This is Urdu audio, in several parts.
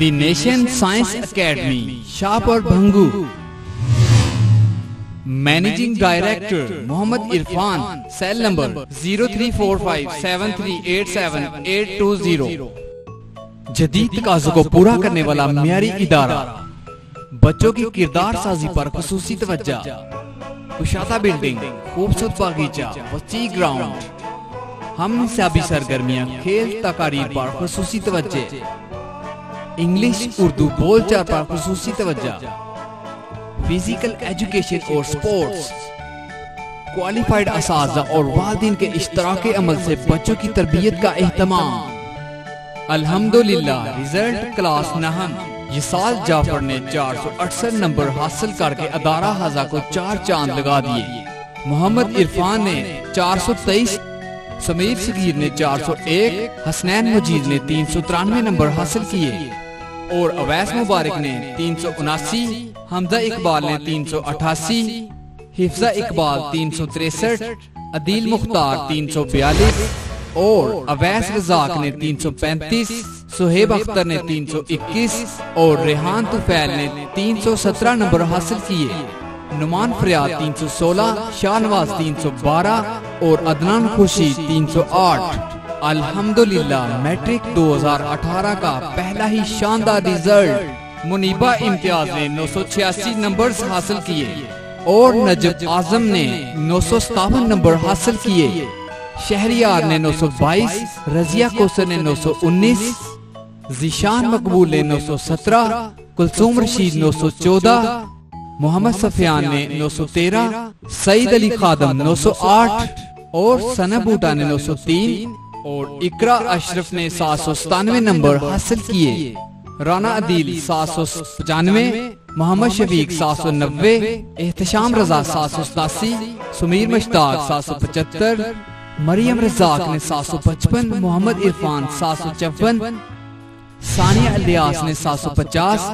دی نیشن سائنس اکیڈمی شاپر Bhangu. Managing director Muhammad Irfan, cell number 034573878820 جدید تقاضوں کو پورا کرنے والا معیاری ادارہ، بچوں کی کردار سازی پر خصوصی توجہ۔ کشادہ بلڈنگ، خوبصورت باغیچہ، وسیع گراؤنڈ۔ ہم نصابی سرگرمیاں، کھیل تقاریر پر خصوصی توجہ۔ انگلش اردو بول چار پر خصوصی توجہ فزیکل ایجوکیشن اور سپورٹس کوالیفائیڈ اساتذہ اور والدین کے اشتراک عمل سے بچوں کی تربیت کا اہتمام الحمدللہ ریزلٹ کلاس نہم یہ سال جعفر نے چار سو اٹھسٹھ نمبر حاصل کر کے ادارہ ہزا کو چار چاند لگا دیے محمد عرفان نے چار سو تیئیس سمیر صغیر نے چار سو ایک حسنین مجید نے تین سو ترانوے نمبر حاصل کیے اور اویس مبارک نے تین سو اناسی حمزہ اقبال نے تین سو اٹھاسی حفظہ اقبال تین سو تریسٹھ عدیل مختار تین سو بیالیس اور اویس رزاق نے تین سو پینتیس سہیب اختر نے تین سو اکیس اور ریحان توفیل نے تین سو سترہ نمبر حاصل کیے نمان فریاد تین سو سولہ شاہ نواز تین سو بارہ اور عدنان خوشی تین سو آٹھ الحمدللہ، میٹرک دو ہزار اٹھارہ کا پہلا ہی شاندار ریزلٹ منیبہ امتیاز نے نو سو چھیاسی نمبرز حاصل کیے اور نجب آزم نے نو سو ستاون نمبر حاصل کیے۔ شہریار نے نو سو بائیس، رضیہ کوسر نے نو سو انیس، زیشان مقبول نے نو سو سترہ کلسوم رشید نو سو چودہ، محمد صفیان نے نو سو تیرہ، سعید علی خادم نو سو آٹھ اور سنہ بوٹا نے نو سو تین۔ اور اقرا اشرف نے سات سو ستانوے نمبر حاصل کیے رانا عدیل سات سو پچانوے محمد شفیق سات سو نوے احتشام رضا سات سو ستاسی سمیر مشتاق سات سو پچہتر مریم رزاق نے سات سو پچپن محمد عرفان سات سو چون ثانیہ الیاس نے سات سو پچاس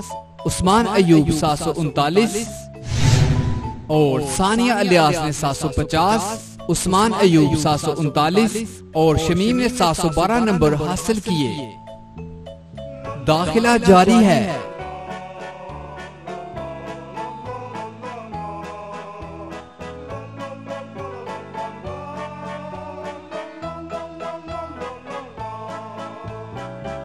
عثمان ایوب سات سو انتالیس اور ثانیہ الیاس نے سات سو پچاس عثمان ایوب سات سو انتالیس اور شمیم نے سات سو بارہ نمبر حاصل کیے۔ داخلہ جاری ہے۔